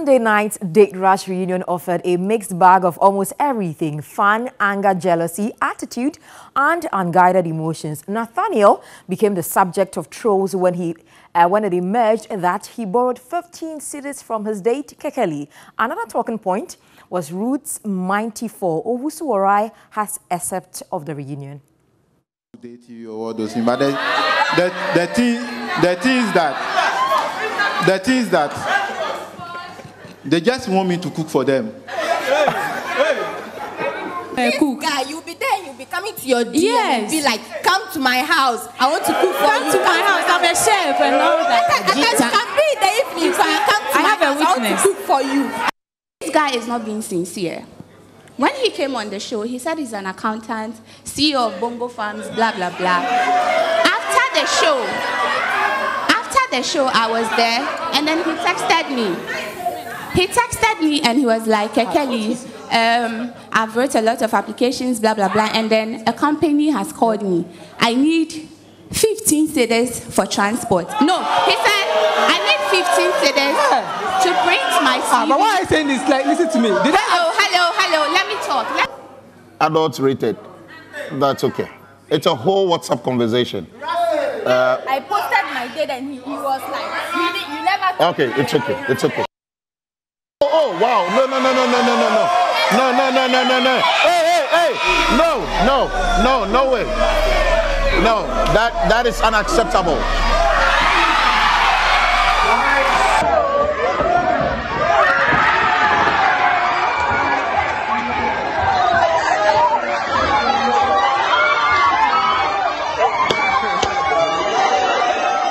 Sunday night's Date Rush reunion offered a mixed bag of almost everything fun, anger, jealousy, attitude, and unguided emotions. Nathaniel became the subject of trolls when, he, uh, when it emerged that he borrowed 15 cedis from his date, Kekeli. Another talking point was Roots 94. Owusu Orai has accept of the reunion. Date you or those things, but the, the, the, thing, the thing is that, the thing is that, they just want me to cook for them. Hey, cook. guy, you'll be there, you'll be coming to your DM yes. and be like, come to my house. I want to cook for come you. To come to my house, I'm a chef and all that. I, I, I can be in the evening, so I come to I my have house. A witness. I want to cook for you. This guy is not being sincere. When he came on the show, he said he's an accountant, CEO of Bongo Farms, blah, blah, blah. After the show, after the show, I was there, and then he texted me. He texted me and he was like, Kelly, um, I've wrote a lot of applications, blah, blah, blah. And then a company has called me. I need 15 cedis for transport. No, he said, I need 15 cedis to print my CV. Ah, but why are you saying this? Like, listen to me. Did hello, hello, hello. Let me talk. Let Adults rated. That's okay. It's a whole WhatsApp conversation. Uh, I posted my date and he, he was like, you, you never. Okay, it's okay. It's okay Oh, oh, wow. No, no, no, no, no, no, no, no. No, no, no, no, no, no. Hey, hey, hey. No, no, no, no way. No, that, that is unacceptable.